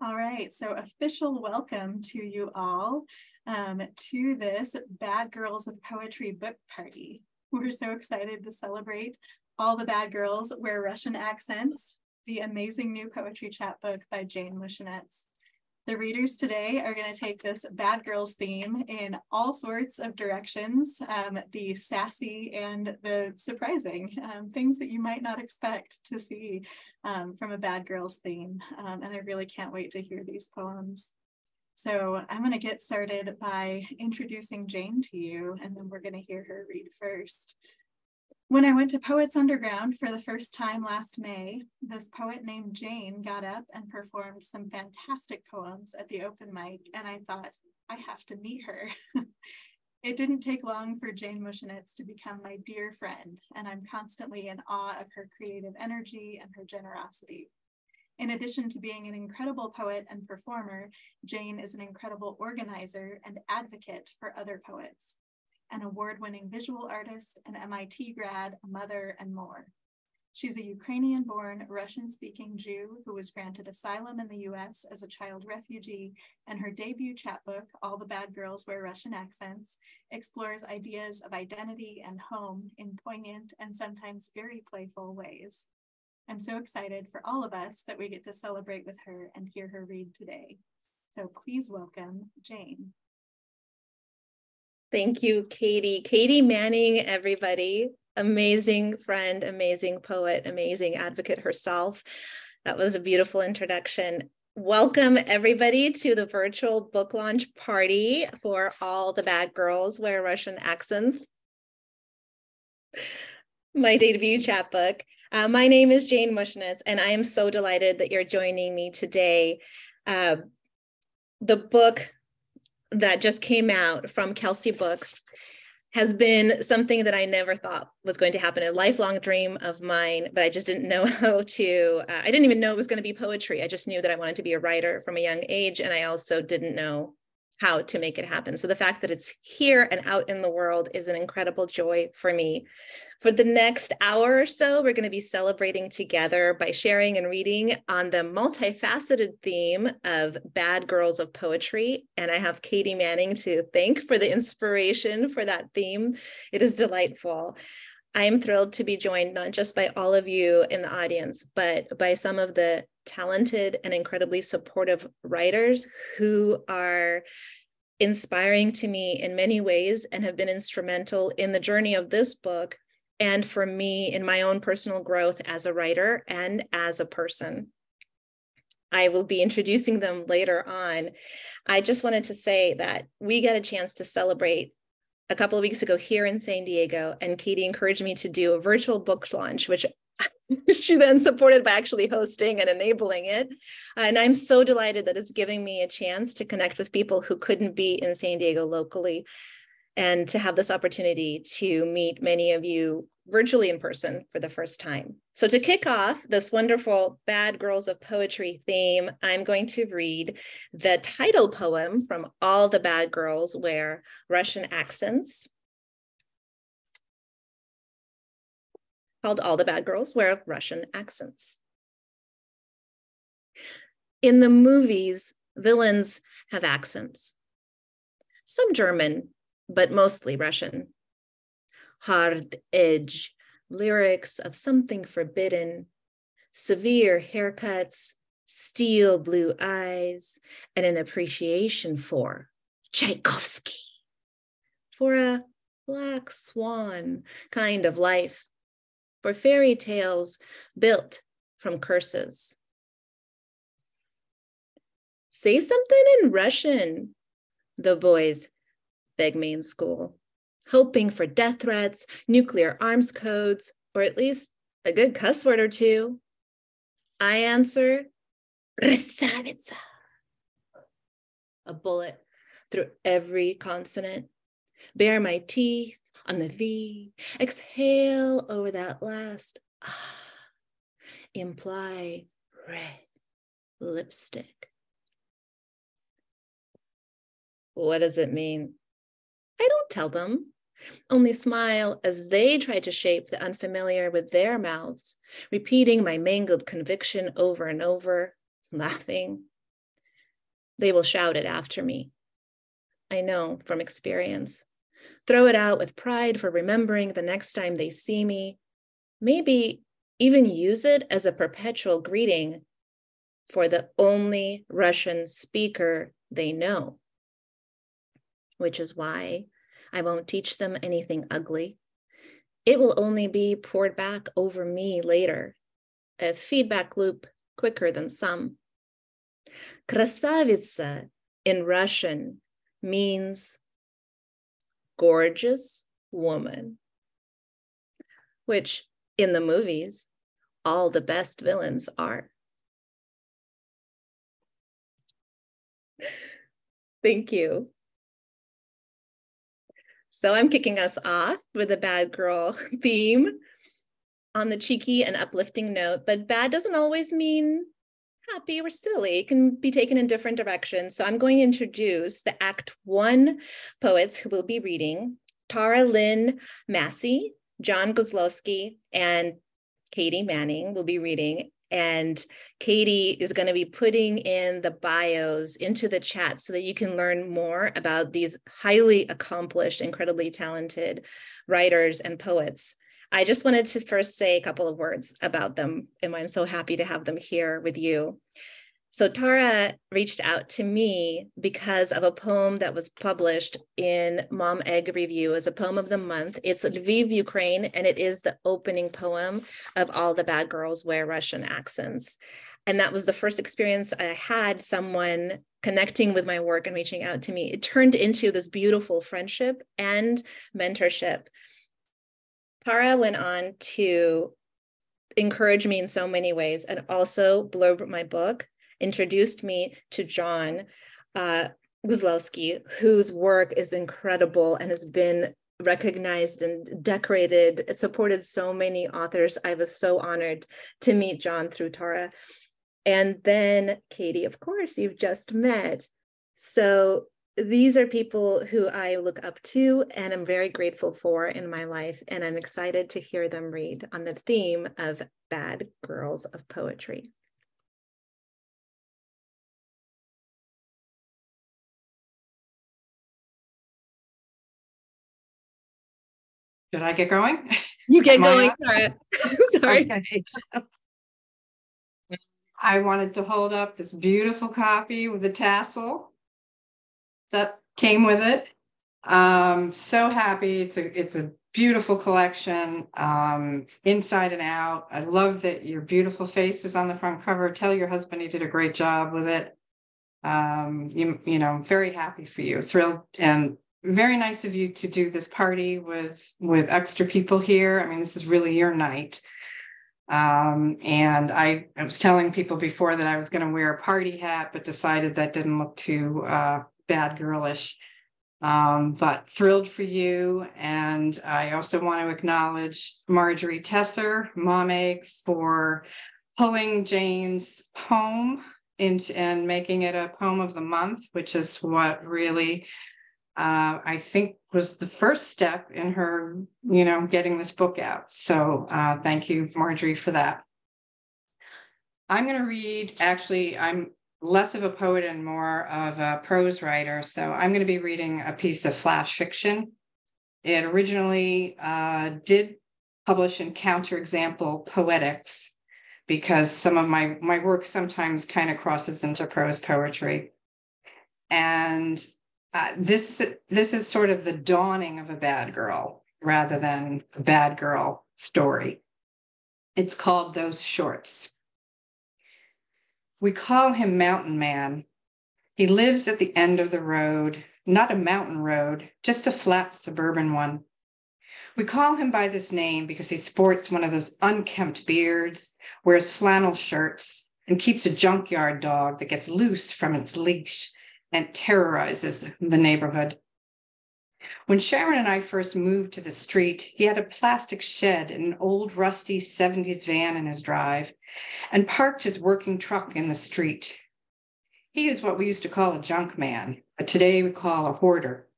All right, so official welcome to you all um, to this Bad Girls of Poetry book party. We're so excited to celebrate All the Bad Girls Wear Russian Accents, the amazing new poetry chapbook by Jane Muschenetz. The readers today are going to take this bad girls theme in all sorts of directions, um, the sassy and the surprising, um, things that you might not expect to see um, from a bad girls theme. Um, and I really can't wait to hear these poems. So I'm going to get started by introducing Jane to you, and then we're going to hear her read first. When I went to Poets Underground for the first time last May, this poet named Jane got up and performed some fantastic poems at the open mic, and I thought, I have to meet her. it didn't take long for Jane Muschenetz to become my dear friend, and I'm constantly in awe of her creative energy and her generosity. In addition to being an incredible poet and performer, Jane is an incredible organizer and advocate for other poets an award-winning visual artist, an MIT grad, a mother, and more. She's a Ukrainian-born, Russian-speaking Jew who was granted asylum in the US as a child refugee, and her debut chapbook, All the Bad Girls Wear Russian Accents, explores ideas of identity and home in poignant and sometimes very playful ways. I'm so excited for all of us that we get to celebrate with her and hear her read today. So please welcome Jane. Thank you, Katie. Katie Manning, everybody. Amazing friend, amazing poet, amazing advocate herself. That was a beautiful introduction. Welcome, everybody, to the virtual book launch party for All the Bad Girls Wear Russian Accents. My debut chapbook. Uh, my name is Jane Muschenetz, and I am so delighted that you're joining me today. Uh, the book that just came out from Kelsey Books has been something that I never thought was going to happen, a lifelong dream of mine, but I just didn't know how to. Uh, I didn't even know it was going to be poetry. I just knew that I wanted to be a writer from a young age. And I also didn't know how to make it happen. So the fact that it's here and out in the world is an incredible joy for me. For the next hour or so, we're going to be celebrating together by sharing and reading on the multifaceted theme of bad girls of poetry. And I have Katie Manning to thank for the inspiration for that theme. It is delightful. I am thrilled to be joined not just by all of you in the audience, but by some of the talented and incredibly supportive writers who are inspiring to me in many ways and have been instrumental in the journey of this book and for me in my own personal growth as a writer and as a person. I will be introducing them later on. I just wanted to say that we got a chance to celebrate a couple of weeks ago here in San Diego, and Katie encouraged me to do a virtual book launch, which she then supported by actually hosting and enabling it. And I'm so delighted that it's giving me a chance to connect with people who couldn't be in San Diego locally and to have this opportunity to meet many of you virtually in person for the first time. So, to kick off this wonderful Bad Girls of Poetry theme, I'm going to read the title poem from All the Bad Girls Wear Russian Accents, called All the Bad Girls Wear Russian Accents. In the movies, villains have accents, some German, but mostly Russian. Hard edge, lyrics of something forbidden, severe haircuts, steel blue eyes, and an appreciation for Tchaikovsky, for a black swan kind of life, for fairy tales built from curses. Say something in Russian, the boys beg me in school, hoping for death threats, nuclear arms codes, or at least a good cuss word or two. I answer, Krasavitsa. A bullet through every consonant. Bare my teeth on the V. Exhale over that last ah. Imply red lipstick. What does it mean? I don't tell them, only smile as they try to shape the unfamiliar with their mouths, repeating my mangled conviction over and over, laughing, they will shout it after me. I know from experience. Throw it out with pride for remembering the next time they see me. Maybe even use it as a perpetual greeting for the only Russian speaker they know, which is why I won't teach them anything ugly. It will only be poured back over me later, a feedback loop quicker than some. Krasavitsa in Russian means gorgeous woman, which in the movies, all the best villains are. Thank you. So I'm kicking us off with a bad girl theme on the cheeky and uplifting note, but bad doesn't always mean happy or silly. It can be taken in different directions. So I'm going to introduce the Act One poets who will be reading Tara Lynn Masih, John Guzlowski, and Katie Manning will be reading. And Katie is going to be putting in the bios into the chat so that you can learn more about these highly accomplished, incredibly talented writers and poets. I just wanted to first say a couple of words about them, and I'm so happy to have them here with you. So, Tara reached out to me because of a poem that was published in Mom Egg Review as a poem of the month. It's Lviv, Ukraine, and it is the opening poem of All the Bad Girls Wear Russian Accents. And that was the first experience I had someone connecting with my work and reaching out to me. It turned into this beautiful friendship and mentorship Tara went on to encourage me in so many ways and also blurb my book, introduced me to John uh, Guzlowski, whose work is incredible and has been recognized and decorated. It supported so many authors. I was so honored to meet John through Tara. And then Katie, of course, you've just met. So these are people who I look up to and I'm very grateful for in my life. And I'm excited to hear them read on the theme of bad girls of poetry. Should I get going? You get going. Sorry. Sorry. Okay. I wanted to hold up this beautiful copy with the tassel that came with it. Um, so happy. It's a it's a beautiful collection, um, inside and out. I love that your beautiful face is on the front cover. Tell your husband he did a great job with it. Um, you you know, very happy for you, thrilled, and very nice of you to do this party with with extra people here. I mean, this is really your night. Um, and I, I was telling people before that I was going to wear a party hat, but decided that didn't look too uh, bad girlish. Um, but thrilled for you. And I also want to acknowledge Marjorie Tesser, Mom Egg, for pulling Jane's poem into, and making it a poem of the month, which is what really uh, I think was the first step in her, you know, getting this book out. So uh, thank you, Marjorie, for that. I'm going to read, actually, I'm less of a poet and more of a prose writer. So I'm going to be reading a piece of flash fiction. It originally uh, did publish in Counterexample Poetics because some of my my work sometimes kind of crosses into prose poetry. And uh, this this is sort of the dawning of a bad girl rather than a bad girl story. It's called Those Shorts. We call him Mountain Man. He lives at the end of the road, not a mountain road, just a flat suburban one. We call him by this name because he sports one of those unkempt beards, wears flannel shirts, and keeps a junkyard dog that gets loose from its leash and terrorizes the neighborhood. When Sharon and I first moved to the street, he had a plastic shed and an old rusty 70s van in his drive and parked his working truck in the street. He is what we used to call a junk man, but today we call a hoarder.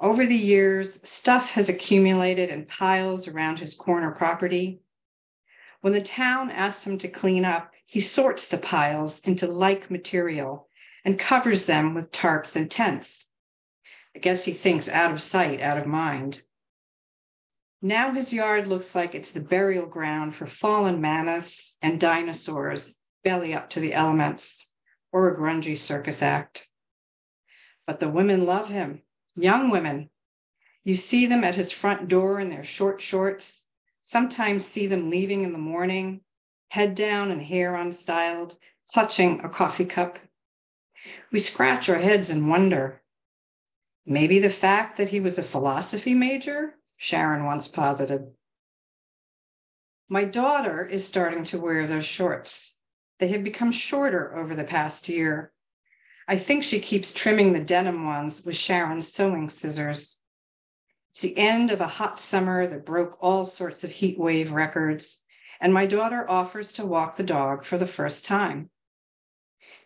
Over the years, stuff has accumulated in piles around his corner property. When the town asks him to clean up, he sorts the piles into like material and covers them with tarps and tents. I guess he thinks out of sight, out of mind. Now his yard looks like it's the burial ground for fallen mammoths and dinosaurs, belly up to the elements, or a grungy circus act. But the women love him, young women. You see them at his front door in their short shorts, sometimes see them leaving in the morning, head down and hair unstyled, clutching a coffee cup. We scratch our heads and wonder. Maybe the fact that he was a philosophy major, Sharon once posited. My daughter is starting to wear those shorts. They have become shorter over the past year. I think she keeps trimming the denim ones with Sharon's sewing scissors. It's the end of a hot summer that broke all sorts of heat wave records, and my daughter offers to walk the dog for the first time.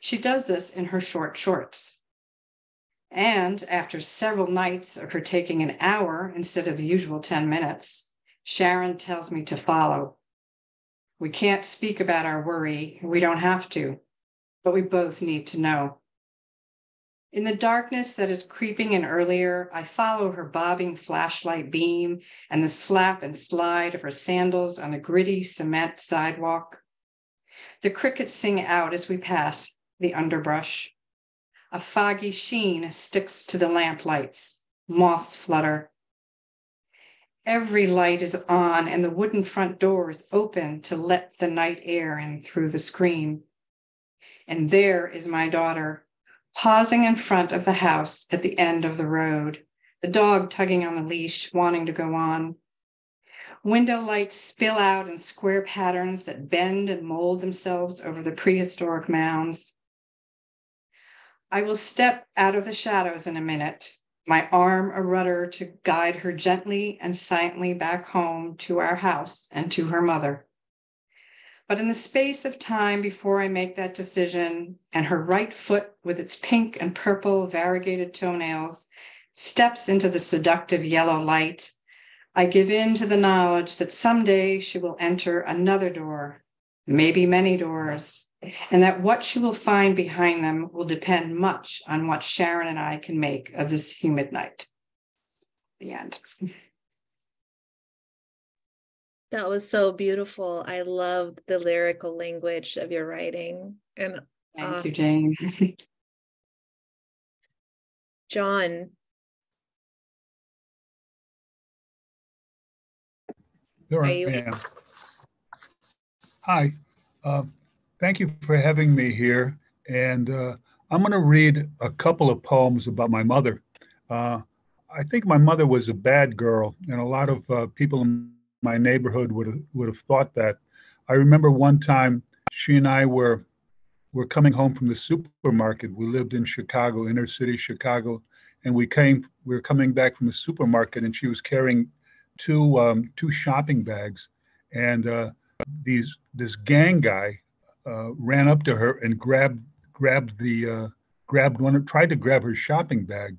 She does this in her short shorts. And after several nights of her taking an hour instead of the usual 10 minutes, Sharon tells me to follow. We can't speak about our worry. We don't have to, but we both need to know. In the darkness that is creeping in earlier, I follow her bobbing flashlight beam and the slap and slide of her sandals on the gritty cement sidewalk. The crickets sing out as we pass the underbrush. A foggy sheen sticks to the lamplights. Moths flutter. Every light is on, and the wooden front door is open to let the night air in through the screen. And there is my daughter, pausing in front of the house at the end of the road, the dog tugging on the leash, wanting to go on. Window lights spill out in square patterns that bend and mold themselves over the prehistoric mounds. I will step out of the shadows in a minute, my arm a rudder to guide her gently and silently back home to our house and to her mother. But in the space of time before I make that decision, and her right foot with its pink and purple variegated toenails steps into the seductive yellow light, I give in to the knowledge that someday she will enter another door, maybe many doors, and that what she will find behind them will depend much on what Sharon and I can make of this humid night. The end. That was so beautiful. I love the lyrical language of your writing. And thank uh, you, Jane. John. There I am. Hi. Uh, thank you for having me here. And uh, I'm going to read a couple of poems about my mother. Uh, I think my mother was a bad girl, and a lot of uh, people in my neighborhood would have, would have thought that. I remember one time she and I were were coming home from the supermarket. We lived in Chicago, inner city Chicago, and we came. We were coming back from the supermarket, and she was carrying two um, two shopping bags, and uh, these this gang guy uh, ran up to her and grabbed grabbed the uh, grabbed one tried to grab her shopping bag,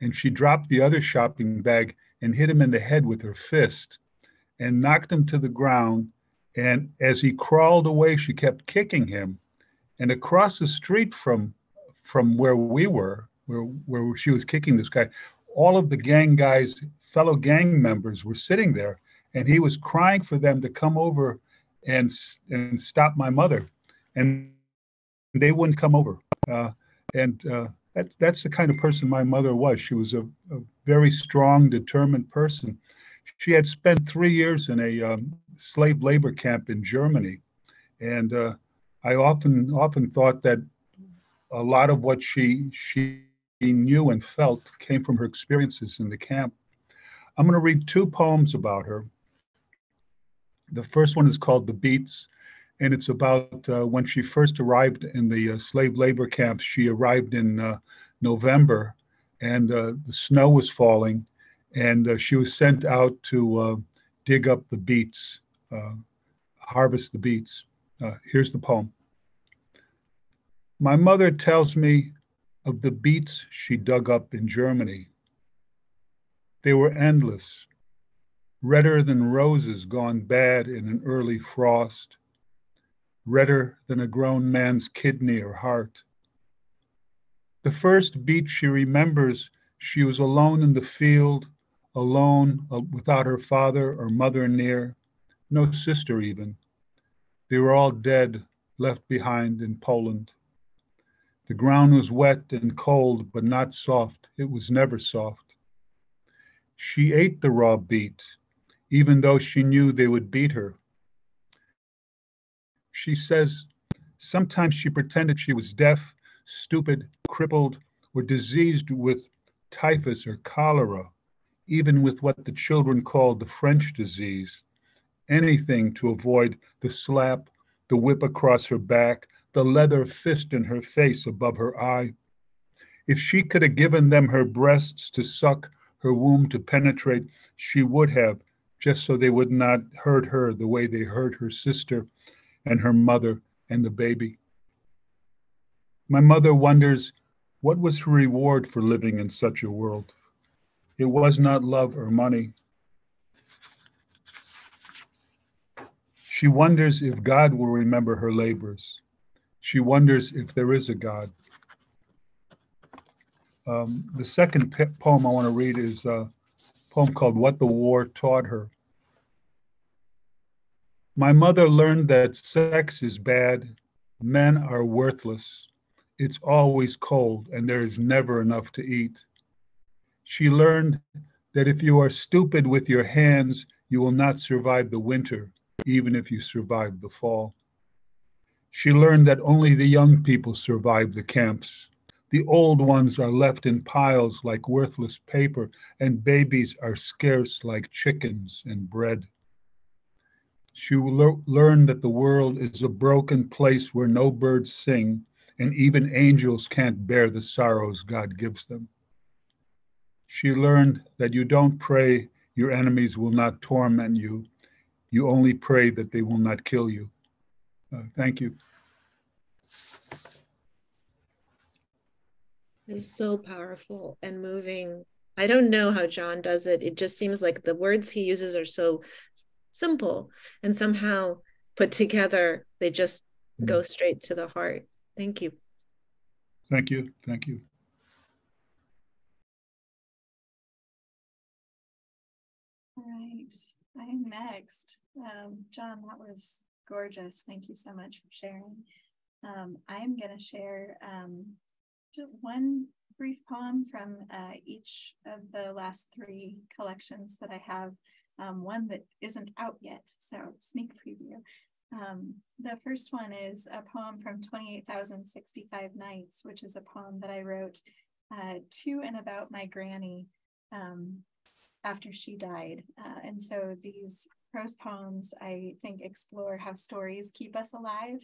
and she dropped the other shopping bag and hit him in the head with her fist and knocked him to the ground. And as he crawled away, she kept kicking him. And across the street from from where we were, where, where she was kicking this guy, all of the gang guys, fellow gang members, were sitting there, and he was crying for them to come over and and stop my mother, and they wouldn't come over. Uh, and uh, that's that's the kind of person my mother was. She was a, a very strong, determined person she had spent three years in a um, slave labor camp in Germany, and uh, I often often thought that a lot of what she she knew and felt came from her experiences in the camp. I'm going to read two poems about her. The first one is called "The Beets." and it's about uh, when she first arrived in the uh, slave labor camp. She arrived in uh, November, and uh, the snow was falling, and uh, she was sent out to dig up the beets, harvest the beets. Here's the poem. My mother tells me of the beets she dug up in Germany. They were endless, redder than roses gone bad in an early frost, redder than a grown man's kidney or heart. The first beet she remembers, she was alone in the field, alone uh, without her father or mother near, no sister even. They were all dead, left behind in Poland. The ground was wet and cold, but not soft. It was never soft. She ate the raw beet, even though she knew they would beat her. She says sometimes she pretended she was deaf, stupid, crippled, or diseased with typhus or cholera, even with what the children called the French disease. Anything to avoid the slap, the whip across her back, the leather fist in her face above her eye. If she could have given them her breasts to suck, her womb to penetrate, she would have, just so they would not hurt her the way they hurt her sister and her mother and the baby. My mother wonders what was her reward for living in such a world. It was not love or money. She wonders if God will remember her labors. She wonders if there is a God. Um, the second poem I want to read is a poem called What the War Taught Her. My mother learned that sex is bad, men are worthless, it's always cold, and there is never enough to eat. She learned that if you are stupid with your hands, you will not survive the winter, even if you survive the fall. She learned that only the young people survive the camps. The old ones are left in piles like worthless paper, and babies are scarce like chickens and bread. She will learn that the world is a broken place where no birds sing, and even angels can't bear the sorrows God gives them. She learned that you don't pray your enemies will not torment you. You only pray that they will not kill you. Uh, thank you. It's so powerful and moving. I don't know how John does it. It just seems like the words he uses are so simple and somehow put together they just mm-hmm. go straight to the heart. Thank you. Thank you. Thank you. All right. I'm next. Um, john that was gorgeous. Thank you so much for sharing. Um, i'm going to share um, just one brief poem from uh, each of the last three collections that i have um, one that isn't out yet, so sneak preview. Um, the first one is a poem from 28,065 Nights, which is a poem that I wrote uh, to and about my granny um, after she died. Uh, and so these prose poems, I think, explore how stories keep us alive.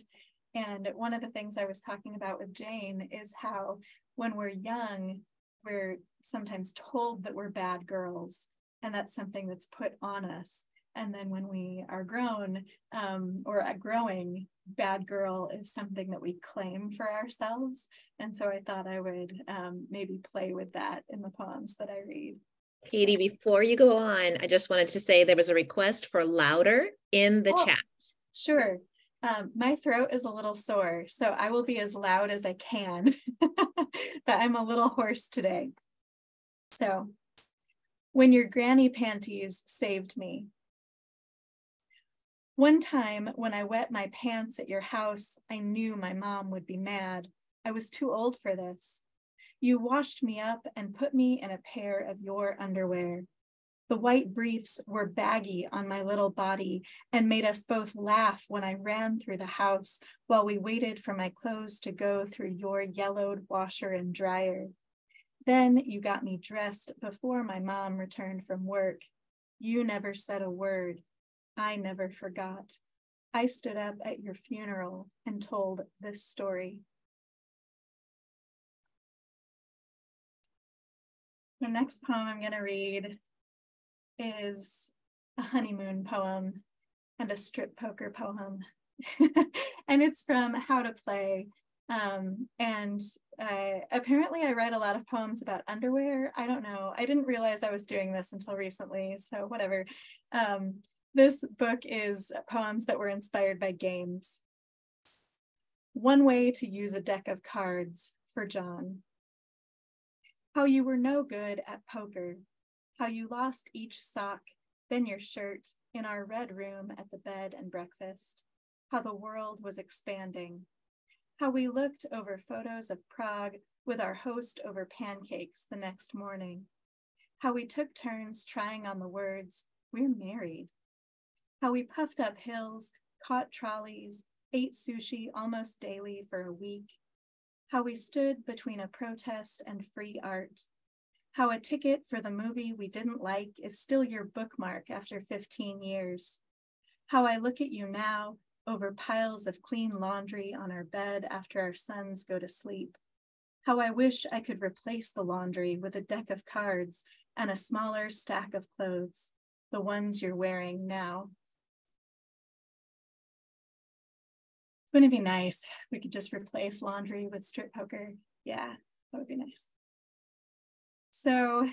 And one of the things I was talking about with Jane is how when we're young, we're sometimes told that we're bad girls and that's something that's put on us. And then when we are grown um, or a growing bad girl is something that we claim for ourselves. And so i thought i would um, maybe play with that in the poems that i read. Katie before you go on i just wanted to say there was a request for louder in the oh, chat. sure um, my throat is a little sore so i will be as loud as i can but i'm a little hoarse today so when your granny panties saved me. One time when I wet my pants at your house, I knew my mom would be mad. I was too old for this. You washed me up and put me in a pair of your underwear. The white briefs were baggy on my little body and made us both laugh when I ran through the house while we waited for my clothes to go through your yellowed washer and dryer. Then you got me dressed before my mom returned from work. You never said a word. I never forgot. I stood up at your funeral and told this story. The next poem I'm going to read is a honeymoon poem and a strip poker poem. and it's from How to Play um, and uh, apparently, I write a lot of poems about underwear. I don't know. I didn't realize I was doing this until recently. So, whatever. Um, this book is poems that were inspired by games. One way to use a deck of cards for John. How you were no good at poker. How you lost each sock, then your shirt, in our red room at the bed and breakfast. How the world was expanding. How we looked over photos of Prague with our host over pancakes the next morning. How we took turns trying on the words, we're married. How we puffed up hills, caught trolleys, ate sushi almost daily for a week. How we stood between a protest and free art. How a ticket for the movie we didn't like is still your bookmark after 15 years. How I look at you now over piles of clean laundry on our bed after our sons go to sleep. How I wish I could replace the laundry with a deck of cards and a smaller stack of clothes, the ones you're wearing now. Wouldn't it be nice we could just replace laundry with strip poker? Yeah, that would be nice. So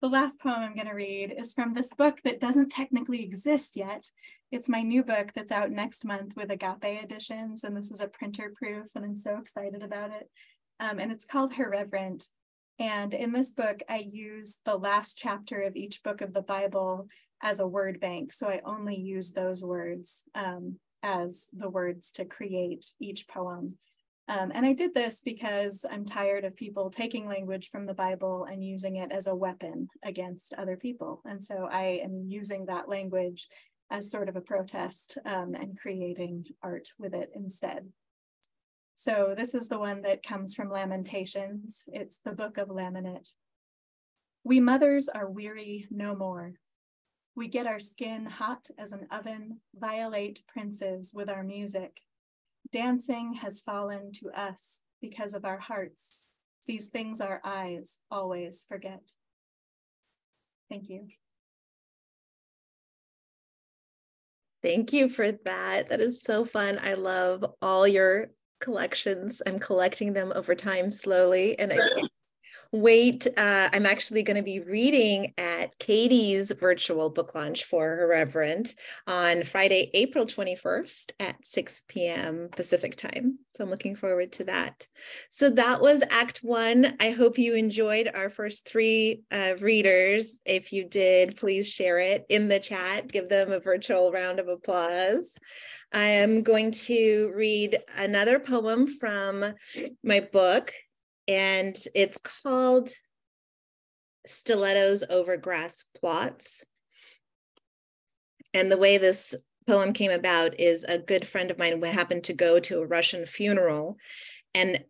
the last poem I'm going to read is from this book that doesn't technically exist yet. It's my new book that's out next month with Agape Editions, and this is a printer proof, and I'm so excited about it. Um, and it's called Hereverent. And in this book, I use the last chapter of each book of the Bible as a word bank. So I only use those words um, as the words to create each poem. Um, and I did this because I'm tired of people taking language from the Bible and using it as a weapon against other people. And so I am using that language as sort of a protest um, and creating art with it instead. So this is the one that comes from Lamentations. It's the book of Lamenet. We mothers are weary no more. We get our skin hot as an oven, violate princes with our music Dancing has fallen to us because of our hearts. These things our eyes always forget. Thank you. Thank you for that. That is so fun. I love all your collections. I'm collecting them over time slowly, and I wait. Uh, I'm actually going to be reading at Katie's virtual book launch for Hereverent on Friday, April 21st at 6 p.m. Pacific time. So I'm looking forward to that. So that was Act One. I hope you enjoyed our first three uh, readers. If you did, please share it in the chat. Give them a virtual round of applause. I am going to read another poem from my book, and it's called Stilettos Over Grass Plots. And the way this poem came about is a good friend of mine happened to go to a Russian funeral and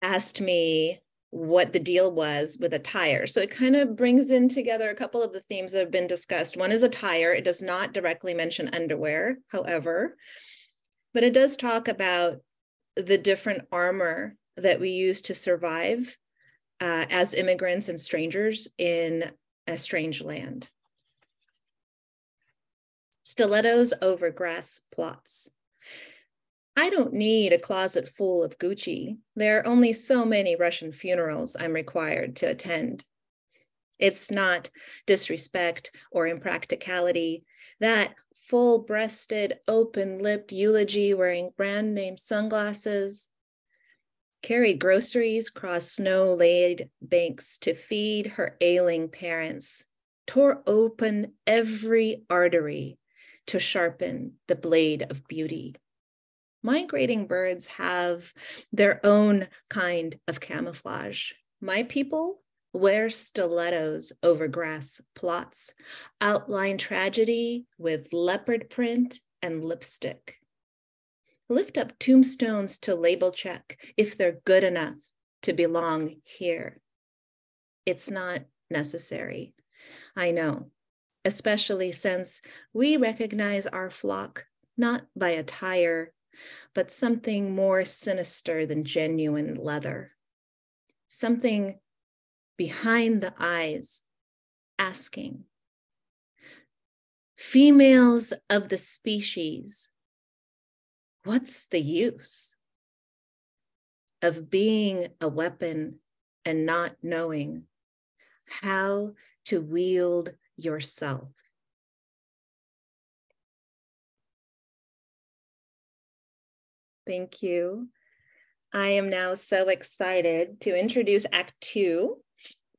asked me what the deal was with attire. So it kind of brings in together a couple of the themes that have been discussed. One is attire. It does not directly mention underwear, however, but it does talk about the different armor that we use to survive uh, as immigrants and strangers in a strange land. Stilettos over grass plots. I don't need a closet full of Gucci. There are only so many Russian funerals I'm required to attend. It's not disrespect or impracticality. That full breasted, open lipped eulogy wearing brand name sunglasses, carried groceries across snow laid banks to feed her ailing parents, tore open every artery to sharpen the blade of beauty. Migrating birds have their own kind of camouflage. My people wear stilettos over grass plots, outline tragedy with leopard print and lipstick lift up tombstones to label check if they're good enough to belong here. It's not necessary. I know, especially since we recognize our flock not by attire, but something more sinister than genuine leather. Something behind the eyes asking. Females of the species what's the use of being a weapon and not knowing how to wield yourself? Thank you. I am now so excited to introduce Act Two.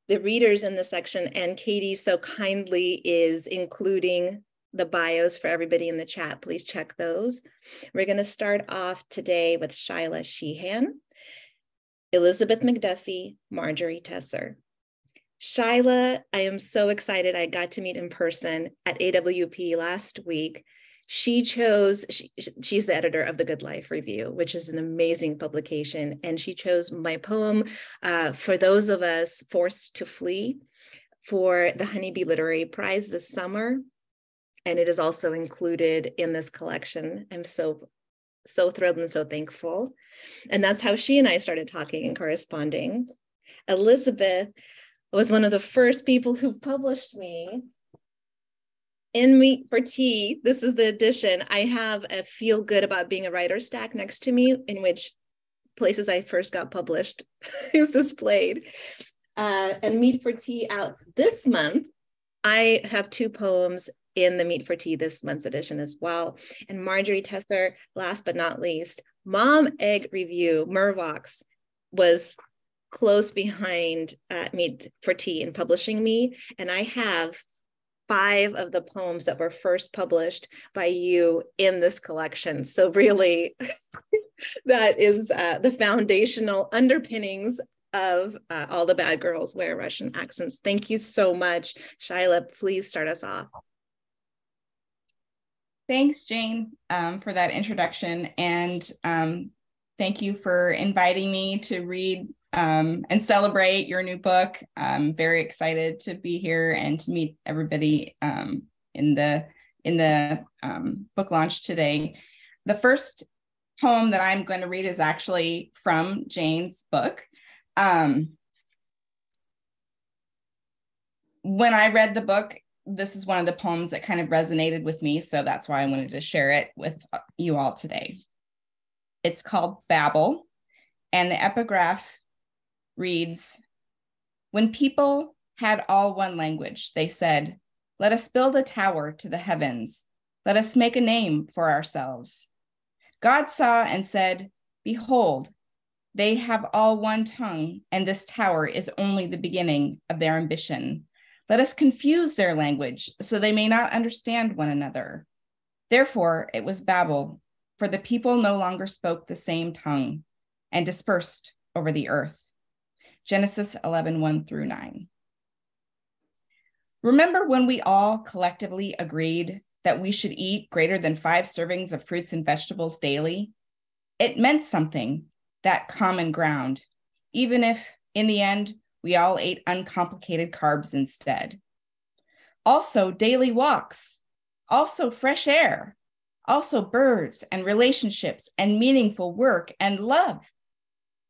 the readers in the section, and Katie so kindly is including the bios for everybody in the chat. Please check those. We're going to start off today with Shyla Shehan, Elizabeth MacDuffie, Marjorie Tesser. Shyla, I am so excited I got to meet in person at AWP last week. She chose, she, she's the editor of the Good Life Review, which is an amazing publication. And she chose my poem, uh, For Those of Us Forced to Flee, for the Honeybee Literary Prize this summer and it is also included in this collection. I'm so so thrilled and so thankful. And that's how she and I started talking and corresponding. Elizabeth was one of the first people who published me in Meat for Tea. This is the edition. I have a feel good about being a writer stack next to me, in which places I first got published is displayed. Uh, and Meat for Tea out this month. I have two poems in the Meat for Tea this month's edition as well. And Marjorie Tesser, last but not least, Mom Egg Review, Mervox, was close behind uh, Meat for Tea in publishing me. And I have five of the poems that were first published by you in this collection. So, really, that is uh, the foundational underpinnings of uh, All the Bad Girls Wear Russian Accents. Thank you so much. Shyla, please start us off. Thanks, Jane, um, for that introduction. And um, thank you for inviting me to read um, and celebrate your new book. I'm very excited to be here and to meet everybody um, in the in the um, book launch today. The first poem that I'm going to read is actually from Jane's book. Um, when I read the book, this is one of the poems that kind of resonated with me. So that's why I wanted to share it with uh, you all today. It's called Babel, and the epigraph reads When people had all one language, they said, Let us build a tower to the heavens. Let us make a name for ourselves. God saw and said, Behold, they have all one tongue, and this tower is only the beginning of their ambition. Let us confuse their language so they may not understand one another. Therefore, it was Babel, for the people no longer spoke the same tongue and dispersed over the earth. Genesis 11, 1 through 9. Remember when we all collectively agreed that we should eat greater than five servings of fruits and vegetables daily? It meant something, that common ground, even if in the end we all ate uncomplicated carbs instead. Also, daily walks, also, fresh air, also, birds and relationships and meaningful work and love,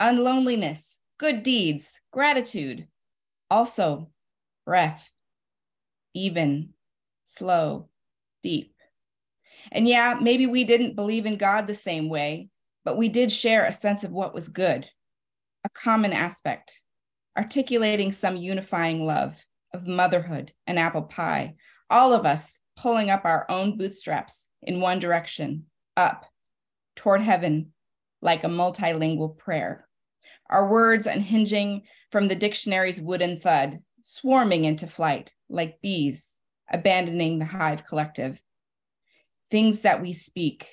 unloneliness, good deeds, gratitude, also, breath, even, slow, deep. And yeah, maybe we didn't believe in God the same way, but we did share a sense of what was good, a common aspect articulating some unifying love of motherhood and apple pie, all of us pulling up our own bootstraps in one direction, up toward heaven, like a multilingual prayer. Our words unhinging from the dictionary's wooden thud, swarming into flight like bees, abandoning the hive collective. Things that we speak,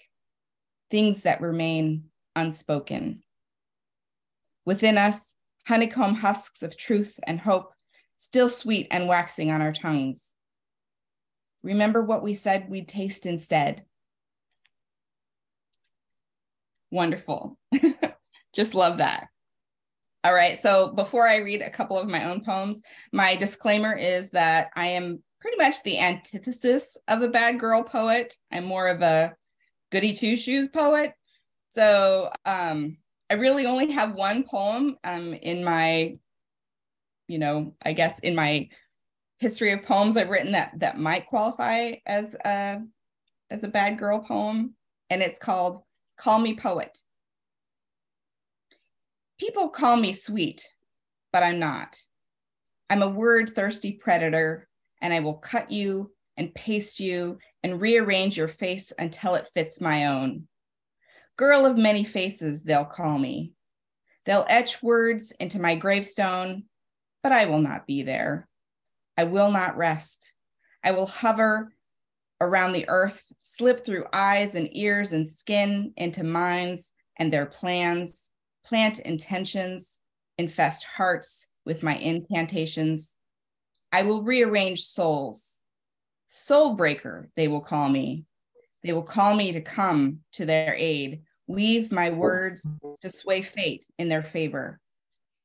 things that remain unspoken. Within us, honeycomb husks of truth and hope, still sweet and waxing on our tongues. Remember what we said we'd taste instead. Wonderful. Just love that. All right, so before I read a couple of my own poems, my disclaimer is that I am pretty much the antithesis of a bad girl poet. I'm more of a goody two shoes poet. So um, I really only have one poem um, in my, you know, I guess in my history of poems I've written that that might qualify as a as a bad girl poem, and it's called "Call Me Poet." People call me sweet, but I'm not. I'm a word thirsty predator, and I will cut you and paste you and rearrange your face until it fits my own. Girl of many faces, they'll call me. They'll etch words into my gravestone. but I will not be there. I will not rest. I will hover around the earth, slip through eyes and ears and skin into minds and their plans, plant intentions, infest hearts with my incantations. I will rearrange souls. Soul breaker, they will call me. They will call me to come to their aid, weave my oh. words to sway fate in their favor.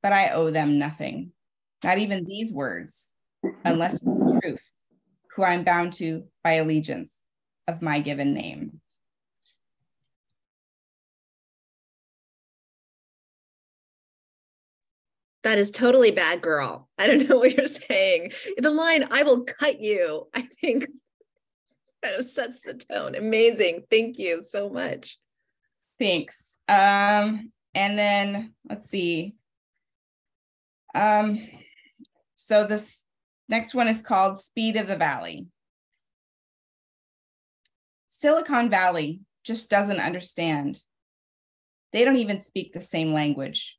But I owe them nothing, not even these words, unless it's truth, who I'm bound to by allegiance of my given name. That is totally bad girl. I don't know what you're saying. The line, I will cut you, I think kind of sets the tone. Amazing. Thank you so much. Thanks. Um, and then let's see. Um, so this next one is called Speed of the Valley. Silicon Valley just doesn't understand. They don't even speak the same language.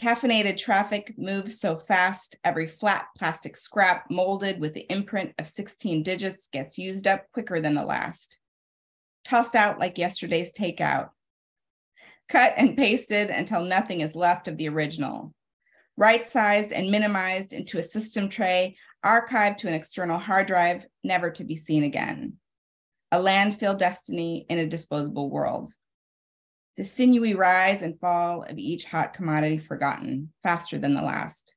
Caffeinated traffic moves so fast, every flat plastic scrap molded with the imprint of 16 digits gets used up quicker than the last. Tossed out like yesterday's takeout. Cut and pasted until nothing is left of the original. Right sized and minimized into a system tray, archived to an external hard drive, never to be seen again. A landfill destiny in a disposable world the sinewy rise and fall of each hot commodity forgotten faster than the last.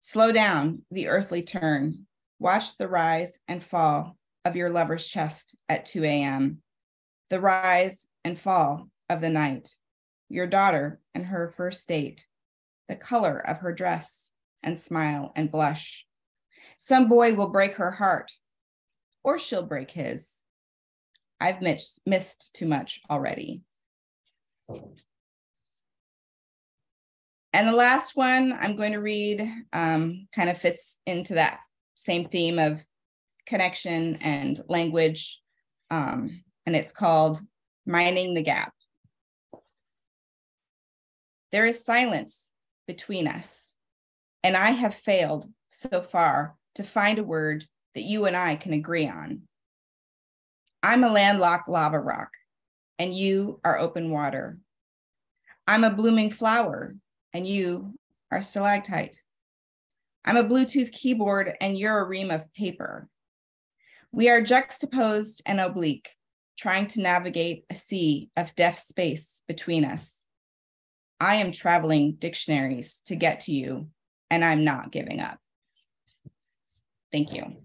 Slow down the earthly turn. Watch the rise and fall of your lover's chest at 2 a.m., the rise and fall of the night, your daughter and her first date, the color of her dress and smile and blush. Some boy will break her heart, or she'll break his. I've missed too much already. And the last one I'm going to read um, kind of fits into that same theme of connection and language. Um, and it's called Mining the Gap. There is silence between us, and I have failed so far to find a word that you and I can agree on. I'm a landlocked lava rock and you are open water. I'm a blooming flower, and you are stalactite. I'm a Bluetooth keyboard, and you're a ream of paper. We are juxtaposed and oblique, trying to navigate a sea of deaf space between us. I am traveling dictionaries to get to you, and I'm not giving up. Thank you.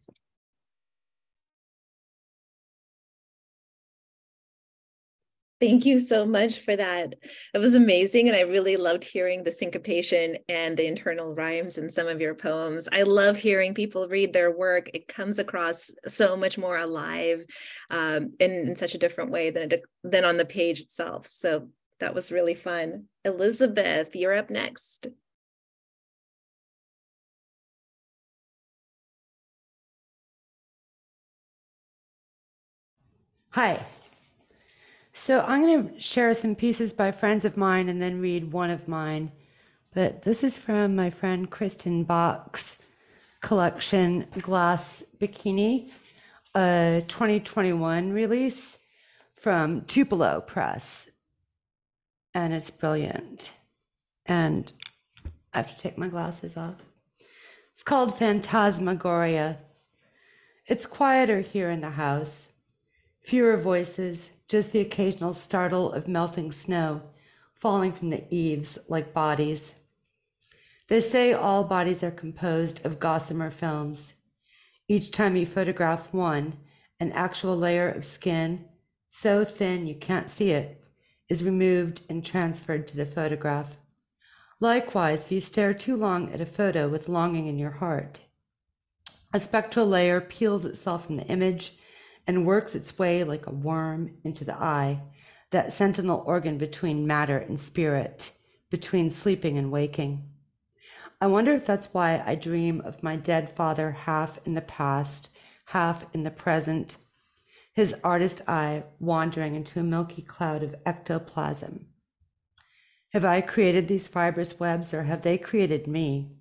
Thank you so much for that. It was amazing. And I really loved hearing the syncopation and the internal rhymes in some of your poems. I love hearing people read their work. It comes across so much more alive um, in, in such a different way than, it, than on the page itself. So that was really fun. Elizabeth, you're up next. Hi, so I'm going to share some pieces by friends of mine and then read one of mine. But this is from my friend Kristin Bock's collection, Glass Bikini, a 2021 release from Tupelo Press. And it's brilliant. And I have to take my glasses off. It's called Phantasmagoria. It's quieter here in the house, fewer voices just the occasional startle of melting snow falling from the eaves like bodies. They say all bodies are composed of gossamer films. Each time you photograph one, an actual layer of skin, so thin you can't see it, is removed and transferred to the photograph. Likewise, if you stare too long at a photo with longing in your heart, a spectral layer peels itself from the image and works its way like a worm into the eye, that sentinel organ between matter and spirit, between sleeping and waking. I wonder if that's why I dream of my dead father half in the past, half in the present, his artist eye wandering into a milky cloud of ectoplasm. Have I created these fibrous webs or have they created me?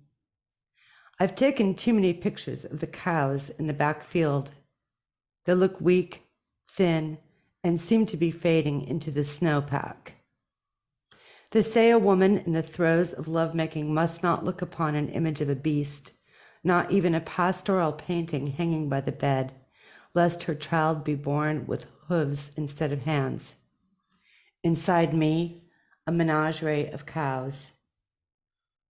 I've taken too many pictures of the cows in the back field. They look weak, thin, and seem to be fading into the snowpack. They say a woman in the throes of lovemaking must not look upon an image of a beast, not even a pastoral painting hanging by the bed, lest her child be born with hooves instead of hands. Inside me, a menagerie of cows.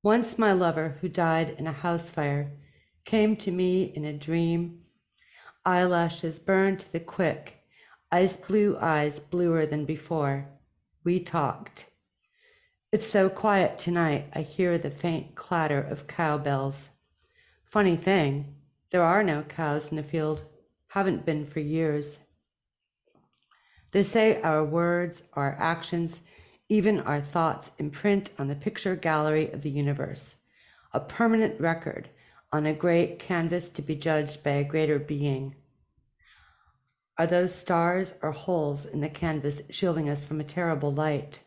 Once my lover, who died in a house fire, came to me in a dream, eyelashes burned to the quick, ice blue eyes bluer than before. We talked. It's so quiet tonight, I hear the faint clatter of cowbells. Funny thing, there are no cows in the field, haven't been for years. They say our words, our actions, even our thoughts imprint on the picture gallery of the universe, a permanent record on a great canvas to be judged by a greater being. Are those stars or holes in the canvas shielding us from a terrible light?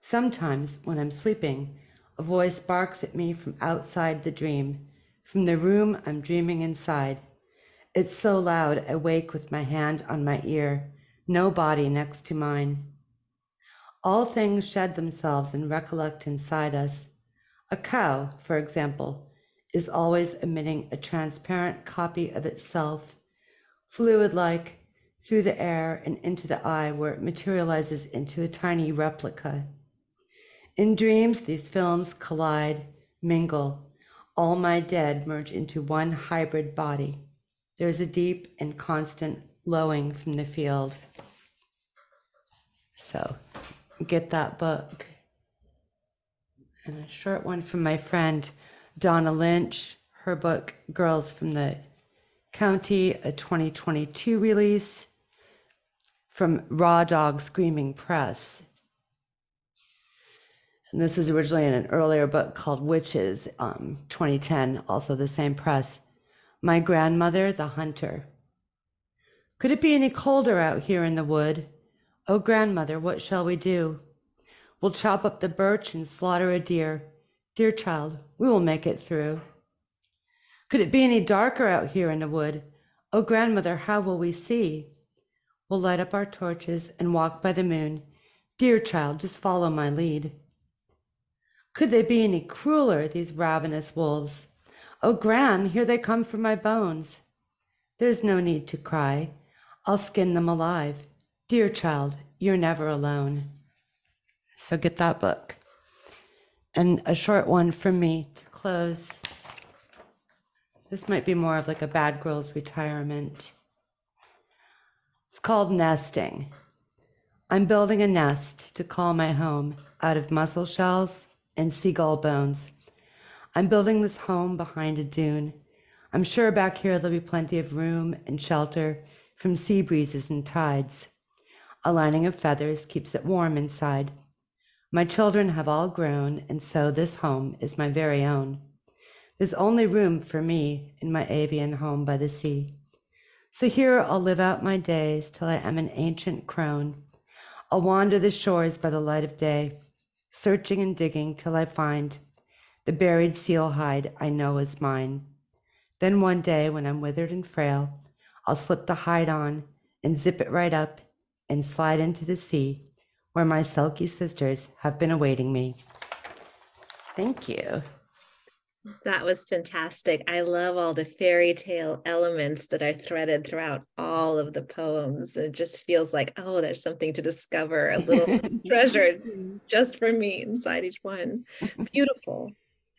Sometimes, when I'm sleeping, a voice barks at me from outside the dream, from the room I'm dreaming inside. It's so loud, I wake with my hand on my ear, no body next to mine. All things shed themselves and recollect inside us. A cow, for example, is always emitting a transparent copy of itself, fluid like, through the air and into the eye, where it materializes into a tiny replica. In dreams, these films collide, mingle. All my dead merge into one hybrid body. There is a deep and constant lowing from the field. So get that book. And a short one from my friend Donna Lynch, her book Girls from the County, a 2022 release from Raw Dog Screaming Press. And this was originally in an earlier book called Witches, um, 2010, also the same press. My grandmother, the hunter. Could it be any colder out here in the wood? Oh, grandmother, what shall we do? We'll chop up the birch and slaughter a deer. Dear child, we will make it through. Could it be any darker out here in the wood? Oh, grandmother, how will we see? We'll light up our torches and walk by the moon. Dear child, just follow my lead. Could they be any crueler, these ravenous wolves? Oh, Gran, here they come for my bones. There's no need to cry. I'll skin them alive. Dear child, you're never alone. So get that book. And a short one from me to close. This might be more of like a bad girl's retirement. It's called Nesting. I'm building a nest to call my home out of mussel shells and seagull bones. I'm building this home behind a dune. I'm sure back here there'll be plenty of room and shelter from sea breezes and tides. A lining of feathers keeps it warm inside. My children have all grown, and so this home is my very own. There's only room for me in my avian home by the sea. So here I'll live out my days till I am an ancient crone. I'll wander the shores by the light of day, searching and digging till I find the buried seal hide I know is mine. Then one day, when I'm withered and frail, I'll slip the hide on and zip it right up and slide into the sea where my Selkie sisters have been awaiting me. Thank you. That was fantastic. I love all the fairy tale elements that are threaded throughout all of the poems. It just feels like, oh, there's something to discover, a little treasure just for me inside each one. Beautiful.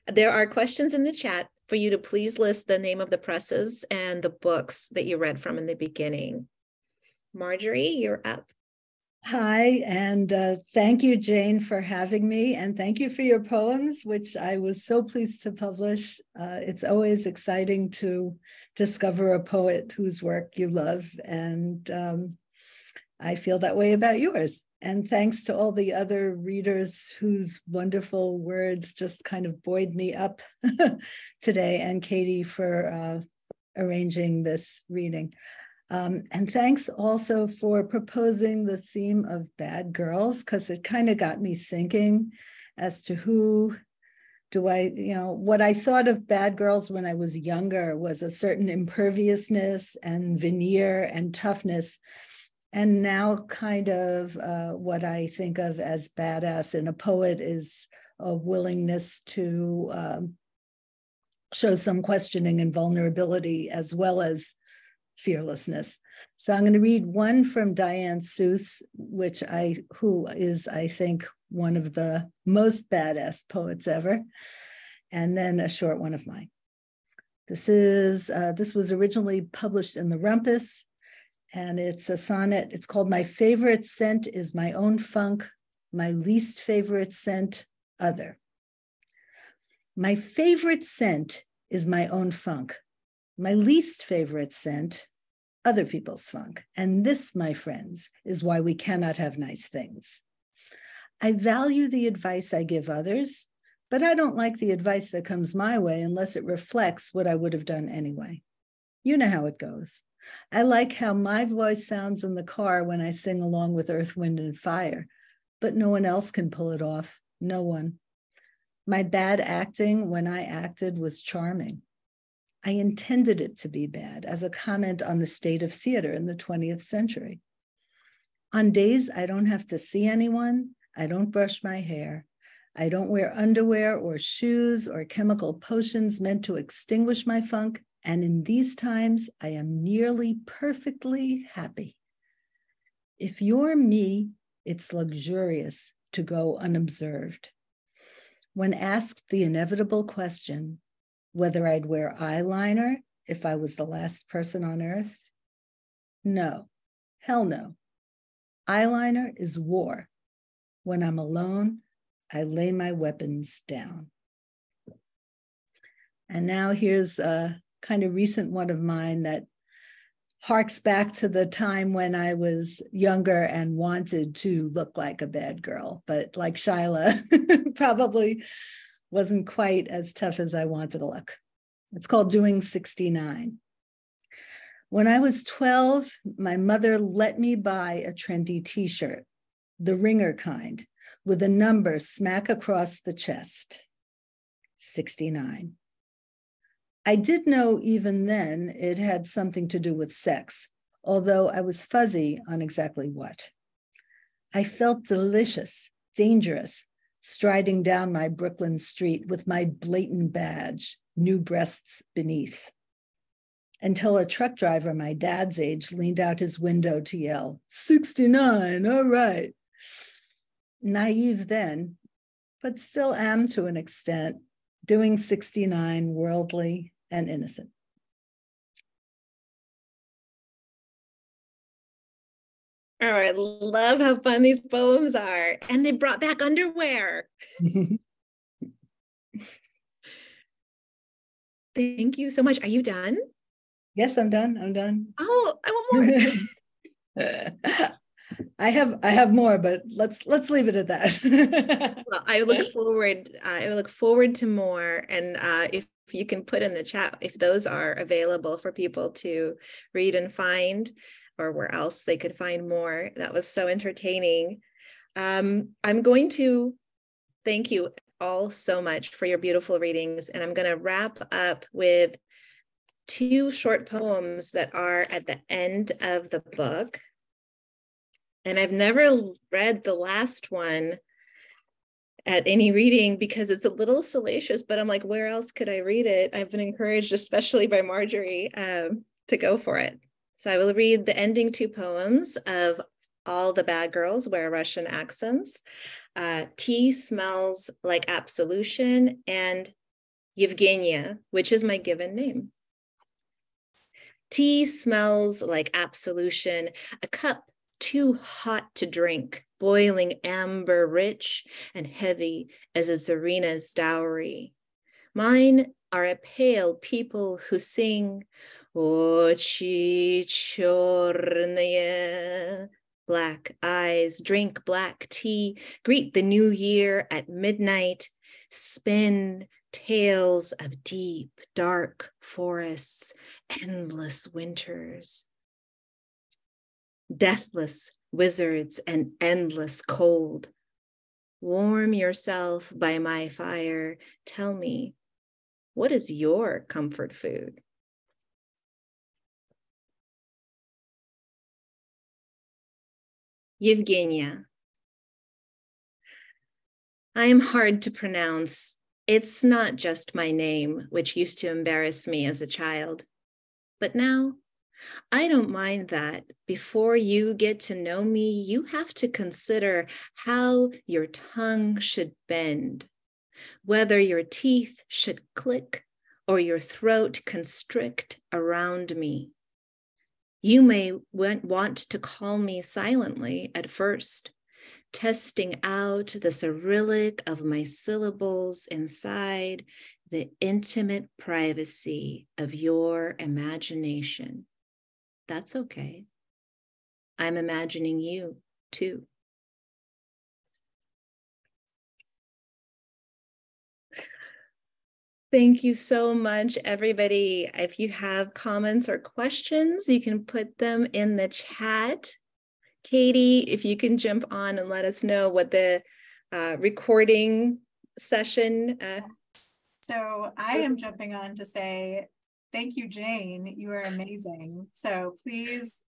There are questions in the chat for you to please list the name of the presses and the books that you read from in the beginning. Marjorie, you're up. Hi, and uh, thank you, Jane, for having me. And thank you for your poems, which I was so pleased to publish. Uh, it's always exciting to discover a poet whose work you love. And um, I feel that way about yours. And thanks to all the other readers whose wonderful words just kind of buoyed me up today, and Katie for uh, arranging this reading. Um, and thanks also for proposing the theme of bad girls, because it kind of got me thinking as to who do I, you know, what I thought of bad girls when I was younger was a certain imperviousness and veneer and toughness. And now, kind of uh, what I think of as badass in a poet is a willingness to um, show some questioning and vulnerability as well as fearlessness. So I'm going to read one from Diane Seuss, which I who is I think one of the most badass poets ever, and then a short one of mine. This is uh, this was originally published in the Rumpus, and it's a sonnet. It's called "My Favorite Scent Is My Own Funk." My least favorite scent, other. My favorite scent is my own funk. My least favorite scent, other people's funk. And this, my friends, is why we cannot have nice things. I value the advice I give others, but I don't like the advice that comes my way unless it reflects what I would have done anyway. You know how it goes. I like how my voice sounds in the car when I sing along with Earth, Wind, and Fire, but no one else can pull it off. No one. My bad acting when I acted was charming. I intended it to be bad as a comment on the state of theater in the 20th century. On days I don't have to see anyone, I don't brush my hair. I don't wear underwear or shoes or chemical potions meant to extinguish my funk. And in these times, I am nearly perfectly happy. If you're me, it's luxurious to go unobserved. When asked the inevitable question whether I'd wear eyeliner if I was the last person on earth, no, hell no. Eyeliner is war. When I'm alone, I lay my weapons down. And now here's a kind of recent one of mine that harks back to the time when I was younger and wanted to look like a bad girl, but like Shyla, probably wasn't quite as tough as I wanted to look. It's called Doing 69. When I was 12, my mother let me buy a trendy t shirt, the ringer kind, with a number smack across the chest 69. I did know even then it had something to do with sex, although I was fuzzy on exactly what. I felt delicious, dangerous, striding down my Brooklyn street with my blatant badge, new breasts beneath. Until a truck driver my dad's age leaned out his window to yell, 69, all right. Naive then, but still am to an extent, doing 69 worldly and innocent. Oh, I love how fun these poems are. And they brought back underwear. Thank you so much. Are you done? Yes, I'm done. I'm done. Oh, I want more. I have I have more, but let's let's leave it at that. well, I look forward. Uh, I look forward to more, and uh, if if you can put in the chat if those are available for people to read and find or where else they could find more that was so entertaining um, i'm going to thank you all so much for your beautiful readings and i'm going to wrap up with two short poems that are at the end of the book and i've never read the last one at any reading because it's a little salacious, but I'm like, where else could I read it? I've been encouraged, especially by Marjorie, um, to go for it. So I will read the ending two poems of All the Bad Girls Wear Russian Accents. Uh, tea smells like absolution and Yevgenia, which is my given name. Tea smells like absolution, a cup too hot to drink, boiling amber rich and heavy as a Tsarina's dowry. Mine are a pale people who sing, Ochi chornaya, black eyes, drink black tea, greet the new year at midnight, spin tales of deep, dark forests, endless winters deathless wizards and endless cold. Warm yourself by my fire. Tell me, what is your comfort food? Yevgenia. I am hard to pronounce. It's not just my name, which used to embarrass me as a child. But now I don't mind that. Before you get to know me, you have to consider how your tongue should bend, whether your teeth should click or your throat constrict around me. You may want to call me silently at first, testing out the Cyrillic of my syllables inside the intimate privacy of your imagination. That's okay. I'm imagining you too. Thank you so much, everybody. If you have comments or questions, you can put them in the chat. Katie, if you can jump on and let us know what the uh, recording session. Uh, so I am jumping on to say Thank you, Jane. You are amazing. So please,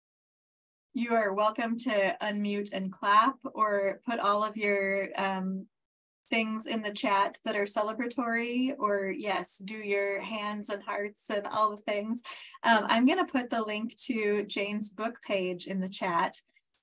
you are welcome to unmute and clap or put all of your um, things in the chat that are celebratory or yes, do your hands and hearts and all the things. Um, I'm going to put the link to Jane's book page in the chat.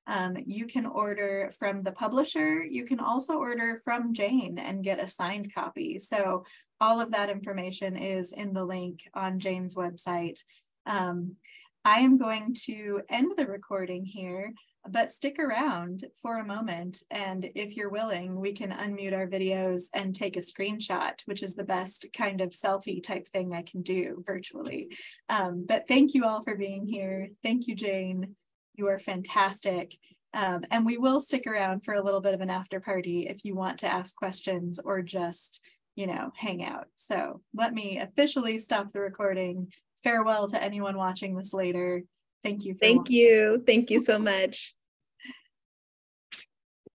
Um, you can order from the publisher. You can also order from Jane and get a signed copy. So all of that information is in the link on Jane's website. Um, I am going to end the recording here, but stick around for a moment. And if you're willing, we can unmute our videos and take a screenshot, which is the best kind of selfie type thing I can do virtually. Um, but thank you all for being here. Thank you, Jane. You are fantastic. Um, and we will stick around for a little bit of an after party if you want to ask questions or just you know, hang out. So let me officially stop the recording. Farewell to anyone watching this later. Thank you. Thank watching. you. Thank you so much.